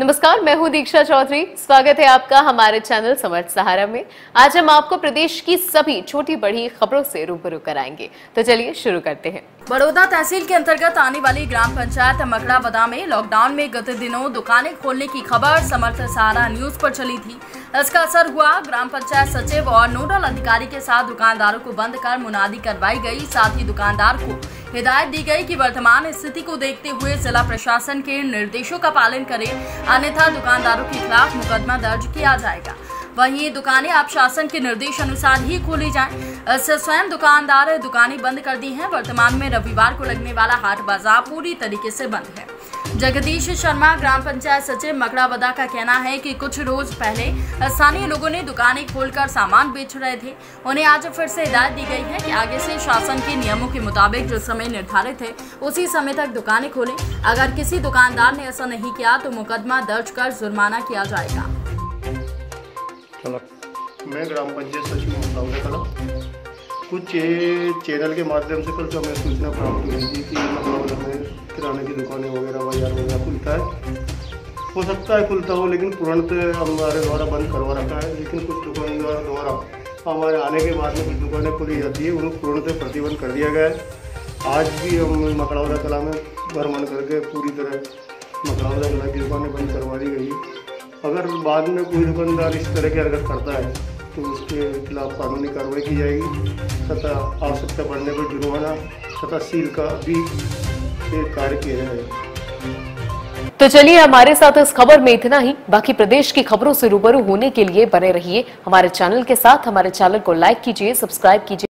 नमस्कार, मैं हूँ दीक्षा चौधरी। स्वागत है आपका हमारे चैनल समर्थ सहारा में। आज हम आपको प्रदेश की सभी छोटी बड़ी खबरों से रूबरू कराएँगे। तो चलिए शुरू करते हैं। बड़ौदा तहसील के अंतर्गत आने वाली ग्राम पंचायत मकड़ा बदा में लॉकडाउन में गत दिनों दुकानें खोलने की खबर समर्थ सहारा न्यूज़ पर चली थी। इसका असर हुआ। ग्राम पंचायत सचिव और नोडल अधिकारी के साथ दुकानदारों को बंद कर मुनादी करवाई गई। साथ ही दुकानदार को हिदायत दी गई कि वर्तमान स्थिति को देखते हुए जिला प्रशासन के निर्देशों का पालन करें। अन्यथा दुकानदारों के खिलाफ मुकदमा दर्ज किया जाएगा। वहीं दुकानें आप शासन के निर्देश अनुसार ही खोली जाएँ। इससे स्वयं दुकानदार दुकानें बंद कर दी हैं। वर्तमान में रविवार को लगने वाला हाट बाज़ार पूरी तरीके से बंद है। जगदीश शर्मा, ग्राम पंचायत सचिव मकड़ावदा का कहना है कि कुछ रोज पहले स्थानीय लोगों ने दुकानें खोलकर सामान बेच रहे थे। उन्हें आज फिर से हिदायत दी गई है कि आगे से शासन के नियमों के मुताबिक जो समय निर्धारित है, उसी समय तक दुकानें खोलें। अगर किसी दुकानदार ने ऐसा नहीं किया तो मुकदमा दर्ज कर जुर्माना किया जाएगा। मैं ग्राम पंचायत सचिव कुछ चैनल के माध्यम से कल जो हमें सूचना प्राप्त हुई थी कि मतलब किराने की दुकानें वगैरह, बाज़ार वगैरह खुलता है। हो सकता है खुलता हो, लेकिन तुरंत हमारे द्वारा बंद करवा रखा है। लेकिन कुछ दुकानदार द्वारा हमारे आने के बाद में कुछ दुकानें खुली जाती है, उन्हें पूर्णत प्रतिबंध कर दिया गया है। आज भी हम मकड़ौदा कला में भ्रमण करके पूरी तरह मकड़ौदा कला की दुकानें बंद करवा दी गई। अगर बाद में कोई दुकानदार इस तरह की हरकत करता है तो उसके खिलाफ कानूनी कार्रवाई की जाएगी। तथा आवश्यकता पड़ने पर जुर्माना तथा सील का भी कार्य किया जाएगा तो चलिए हमारे साथ इस खबर में इतना ही। बाकी प्रदेश की खबरों से रूबरू होने के लिए बने रहिए हमारे चैनल के साथ। हमारे चैनल को लाइक कीजिए, सब्सक्राइब कीजिए।